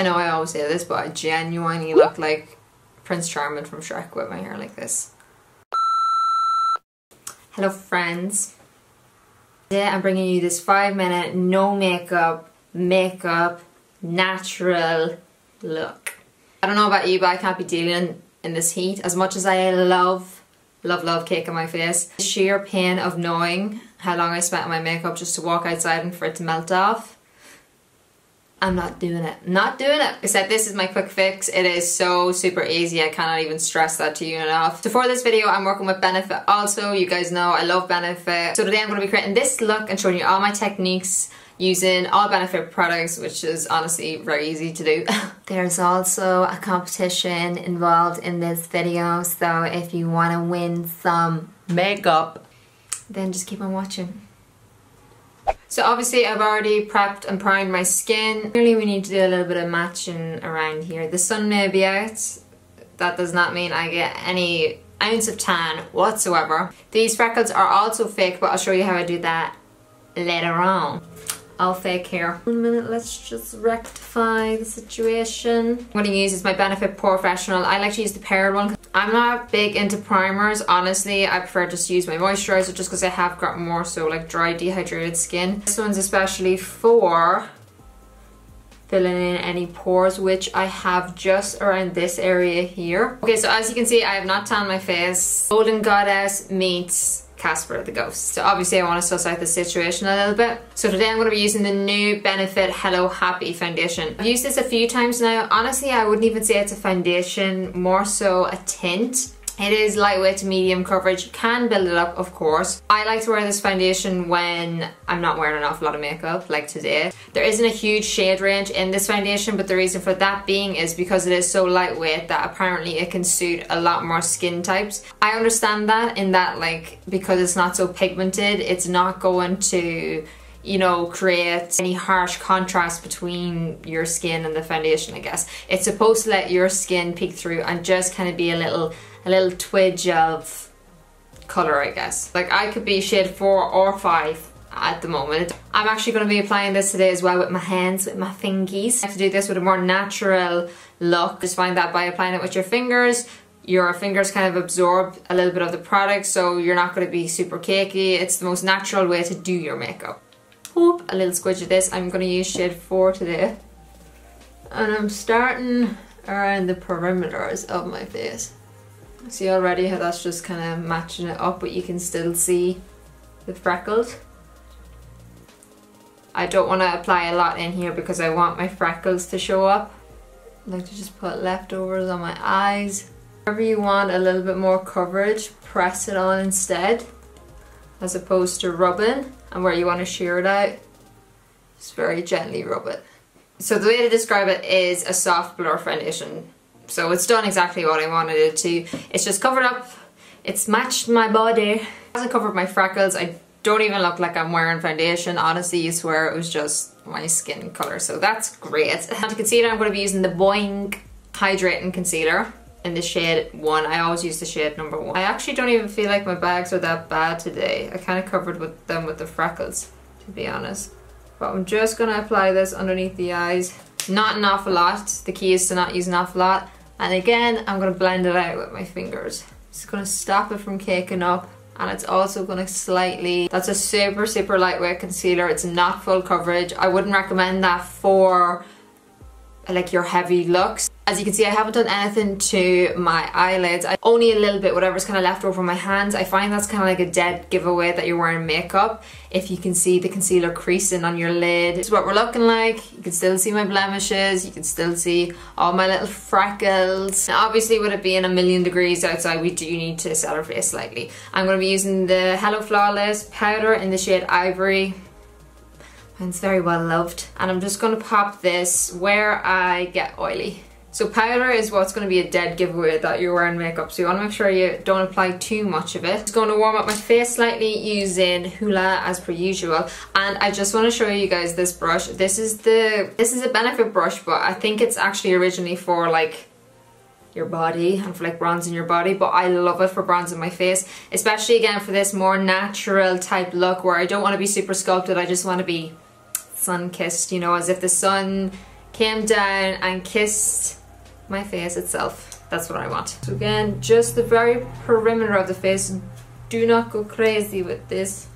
I know I always say this, but I genuinely look like Prince Charming from Shrek with my hair like this. Hello friends. Today I'm bringing you this 5 minute no makeup, makeup, natural look. I don't know about you but I can't be dealing in this heat as much as I love, love, love cake on my face. The sheer pain of knowing how long I spent on my makeup just to walk outside and for it to melt off I'm not doing it. Not doing it. Except this is my quick fix. It is so super easy. I cannot even stress that to you enough. So for this video, I'm working with Benefit also. You guys know I love Benefit. So today I'm going to be creating this look and showing you all my techniques using all Benefit products, which is honestly very easy to do. There's also a competition involved in this video. So if you want to win some makeup, then just keep on watching. So obviously I've already prepped and primed my skin. Really we need to do a little bit of matching around here. The sun may be out. That does not mean I get any ounce of tan whatsoever. These freckles are also fake but I'll show you how I do that later on all fake here. One minute, let's just rectify the situation. What gonna use is my Benefit POREfessional. I like to use the pearl one. I'm not big into primers, honestly. I prefer just to use my moisturizer just because I have got more so like dry, dehydrated skin. This one's especially for filling in any pores which I have just around this area here. Okay so as you can see I have not tanned my face. Golden Goddess meets Casper the Ghost. So obviously I want to suss out the situation a little bit. So today I'm going to be using the new Benefit Hello Happy foundation. I've used this a few times now. Honestly, I wouldn't even say it's a foundation, more so a tint. It is lightweight to medium coverage. You can build it up, of course. I like to wear this foundation when I'm not wearing an awful lot of makeup, like today. There isn't a huge shade range in this foundation, but the reason for that being is because it is so lightweight that apparently it can suit a lot more skin types. I understand that in that, like, because it's not so pigmented, it's not going to you know, create any harsh contrast between your skin and the foundation, I guess. It's supposed to let your skin peek through and just kind of be a little a little twidge of colour I guess. Like I could be shade 4 or 5 at the moment. I'm actually going to be applying this today as well with my hands, with my fingies. I have to do this with a more natural look. Just find that by applying it with your fingers, your fingers kind of absorb a little bit of the product so you're not going to be super cakey. It's the most natural way to do your makeup. A little squidge of this. I'm going to use shade 4 today. And I'm starting around the perimeters of my face. See already how that's just kind of matching it up but you can still see the freckles. I don't want to apply a lot in here because I want my freckles to show up. I like to just put leftovers on my eyes. Wherever you want a little bit more coverage, press it on instead as opposed to rubbing and where you want to shear it out, just very gently rub it. So the way to describe it is a soft blur foundation so it's done exactly what I wanted it to. It's just covered up, it's matched my body. It hasn't covered my freckles. I don't even look like I'm wearing foundation. Honestly, you swear it was just my skin color. So that's great. And to concealer, I'm going to be using the Boing Hydrating Concealer in the shade 1. I always use the shade number 1. I actually don't even feel like my bags are that bad today. I kind of covered with them with the freckles, to be honest. But I'm just to apply this underneath the eyes. Not an awful lot. The key is to not use an awful lot. And again, I'm gonna blend it out with my fingers. It's gonna stop it from caking up and it's also gonna slightly, that's a super, super lightweight concealer. It's not full coverage. I wouldn't recommend that for like your heavy looks. As you can see, I haven't done anything to my eyelids. I, only a little bit, whatever's kind of left over my hands. I find that's kind of like a dead giveaway that you're wearing makeup. If you can see the concealer creasing on your lid. This is what we're looking like. You can still see my blemishes. You can still see all my little freckles. Now, obviously, with it being a million degrees outside, we do need to set our face slightly. I'm going to be using the Hello Flawless powder in the shade Ivory. It's very well loved. And I'm just going to pop this where I get oily. So powder is what's going to be a dead giveaway that you're wearing makeup. So you want to make sure you don't apply too much of it. Just going to warm up my face slightly using Hoola as per usual. And I just want to show you guys this brush. This is the this is a benefit brush, but I think it's actually originally for like your body and for like bronzing your body but I love it for bronzing my face especially again for this more natural type look where I don't want to be super sculpted I just want to be sun kissed you know as if the sun came down and kissed my face itself. That's what I want. So again, just the very perimeter of the face. Do not go crazy with this.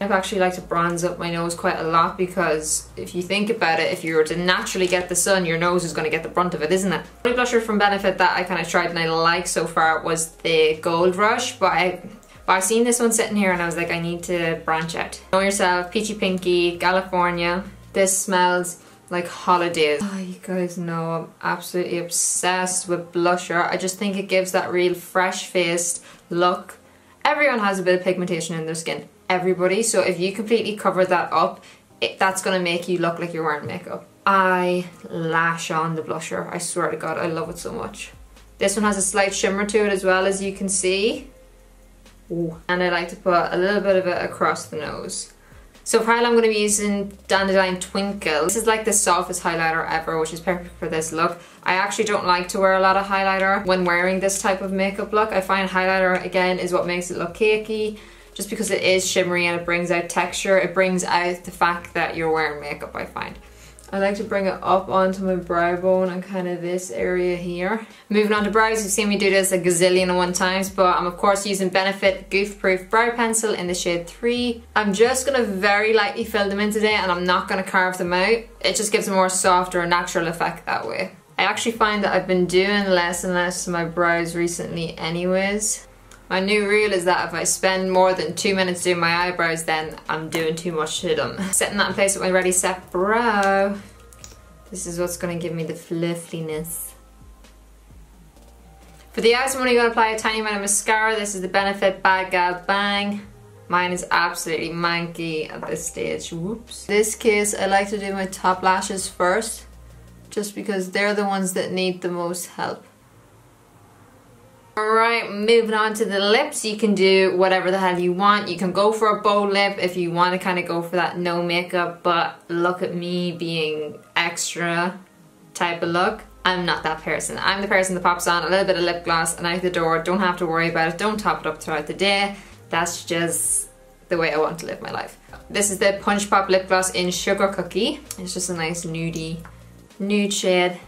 I've actually like to bronze up my nose quite a lot because if you think about it, if you were to naturally get the sun, your nose is going to get the brunt of it, isn't it? The blusher from Benefit that I kind of tried and I like so far was the Gold Rush, but I but I've seen this one sitting here and I was like, I need to branch out. Know yourself, Peachy Pinky, Galifornia. This smells like holidays. Oh, you guys know I'm absolutely obsessed with blusher. I just think it gives that real fresh-faced look. Everyone has a bit of pigmentation in their skin everybody. So if you completely cover that up, it, that's going to make you look like you're wearing makeup. I lash on the blusher. I swear to God, I love it so much. This one has a slight shimmer to it as well, as you can see. Ooh. And I like to put a little bit of it across the nose. So for highlight, I'm going to be using Dandelion Twinkle. This is like the softest highlighter ever, which is perfect for this look. I actually don't like to wear a lot of highlighter when wearing this type of makeup look. I find highlighter, again, is what makes it look cakey just because it is shimmery and it brings out texture, it brings out the fact that you're wearing makeup, I find. I like to bring it up onto my brow bone and kind of this area here. Moving on to brows, you've seen me do this a gazillion and one times, but I'm of course using Benefit Goof Proof Brow Pencil in the shade 3. I'm just going to very lightly fill them in today and I'm not going to carve them out. It just gives a more softer, natural effect that way. I actually find that I've been doing less and less to my brows recently anyways. My new rule is that if I spend more than two minutes doing my eyebrows, then I'm doing too much to them. Setting that in place with my ready set brow. This is what's going to give me the fluffiness. For the eyes, I'm only going to apply a tiny amount of mascara. This is the Benefit Bad Gal Bang. Mine is absolutely manky at this stage. Whoops. In this case, I like to do my top lashes first, just because they're the ones that need the most help. Alright, moving on to the lips, you can do whatever the hell you want. You can go for a bow lip if you want to kind of go for that no makeup, but look at me being extra type of look. I'm not that person. I'm the person that pops on a little bit of lip gloss and out the door, don't have to worry about it, don't top it up throughout the day. That's just the way I want to live my life. This is the Punch Pop Lip Gloss in Sugar Cookie. It's just a nice nudie, nude shade.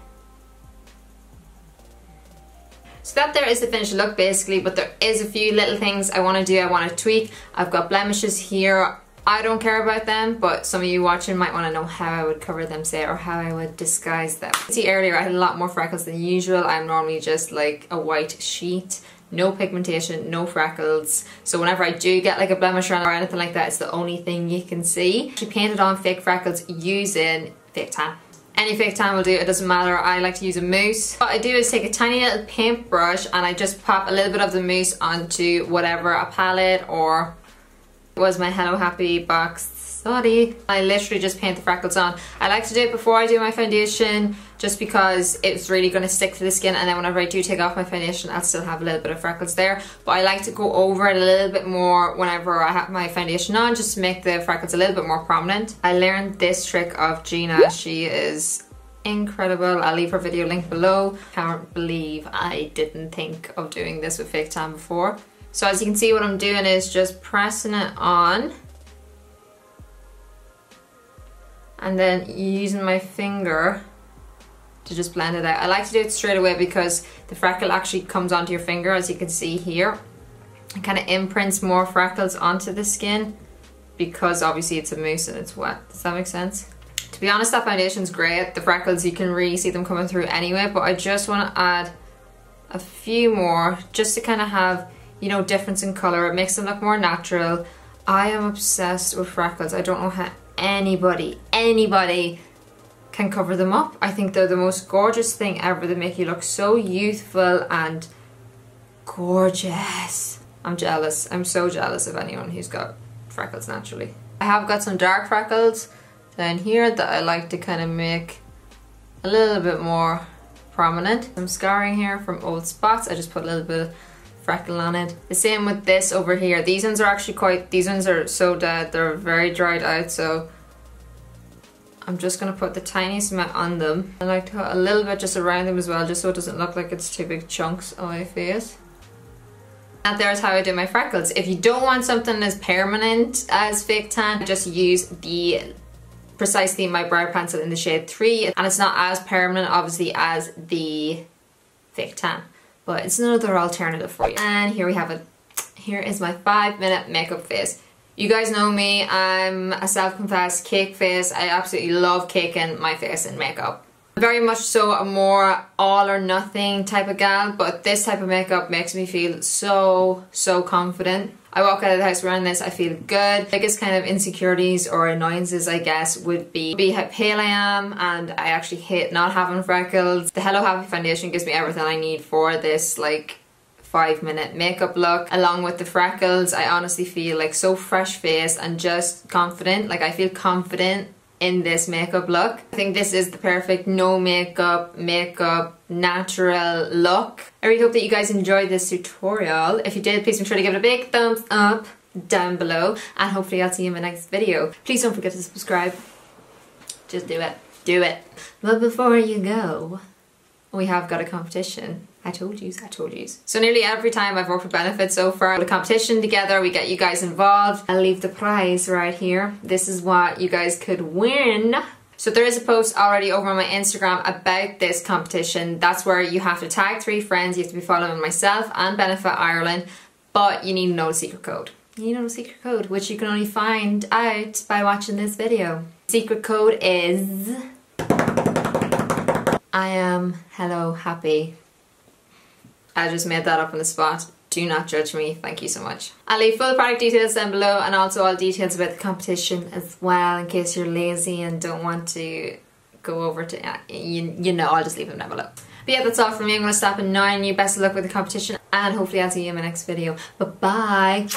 So that there is the finished look basically, but there is a few little things I want to do, I want to tweak. I've got blemishes here. I don't care about them, but some of you watching might want to know how I would cover them, say, or how I would disguise them. See earlier I had a lot more freckles than usual. I'm normally just like a white sheet no pigmentation, no freckles. So whenever I do get like a blemish or anything like that, it's the only thing you can see. She painted on fake freckles using fake tan. Any fake tan will do, it doesn't matter. I like to use a mousse. What I do is take a tiny little paintbrush and I just pop a little bit of the mousse onto whatever, a palette or was my Hello Happy box Sorry. I literally just paint the freckles on. I like to do it before I do my foundation just because it's really going to stick to the skin and then whenever I do take off my foundation I'll still have a little bit of freckles there. But I like to go over it a little bit more whenever I have my foundation on just to make the freckles a little bit more prominent. I learned this trick of Gina. She is incredible. I'll leave her video link below. Can't believe I didn't think of doing this with fake tan before. So as you can see what I'm doing is just pressing it on and then using my finger to just blend it out. I like to do it straight away because the freckle actually comes onto your finger as you can see here. It kind of imprints more freckles onto the skin because obviously it's a mousse and it's wet. Does that make sense? To be honest, that foundation's great. The freckles, you can really see them coming through anyway, but I just want to add a few more just to kind of have, you know, difference in color. It makes them look more natural. I am obsessed with freckles. I don't know how anybody, anybody can cover them up. I think they're the most gorgeous thing ever. They make you look so youthful and gorgeous. I'm jealous. I'm so jealous of anyone who's got freckles naturally. I have got some dark freckles down here that I like to kind of make a little bit more prominent. I'm scarring here from old spots. I just put a little bit freckle on it. The same with this over here. These ones are actually quite, these ones are so dead. They're very dried out. So I'm just to put the tiniest amount on them. I like to put a little bit just around them as well, just so it doesn't look like it's two big chunks on my face. And there's how I do my freckles. If you don't want something as permanent as fake tan, just use the precisely my brow pencil in the shade 3 and it's not as permanent obviously as the fake tan but it's another alternative for you. And here we have it. Here is my five minute makeup face. You guys know me, I'm a self-confessed cake face. I absolutely love caking my face in makeup. Very much so a more all or nothing type of gal, but this type of makeup makes me feel so, so confident. I walk out of the house wearing this, I feel good. Biggest kind of insecurities or annoyances, I guess, would be, be how pale I am and I actually hate not having freckles. The Hello Happy foundation gives me everything I need for this like five minute makeup look along with the freckles I honestly feel like so fresh faced and just confident like I feel confident in this makeup look. I think this is the perfect no makeup, makeup, natural look. I really hope that you guys enjoyed this tutorial. If you did, please make sure to give it a big thumbs up down below and hopefully I'll see you in my next video. Please don't forget to subscribe. Just do it. Do it. But before you go, we have got a competition. I told you, I told you. So nearly every time I've worked with Benefit so far, the competition together, we get you guys involved. I'll leave the prize right here. This is what you guys could win. So there is a post already over on my Instagram about this competition. That's where you have to tag three friends. You have to be following myself and Benefit Ireland, but you need to know the secret code. You know the secret code, which you can only find out by watching this video. Secret code is... I am hello happy. I just made that up on the spot. Do not judge me. Thank you so much. I'll leave full product details down below and also all details about the competition as well in case you're lazy and don't want to go over to, uh, you, you know, I'll just leave them down below. But yeah, that's all from me. I'm going to stop and now you best of luck with the competition and hopefully I'll see you in my next video. Bye-bye.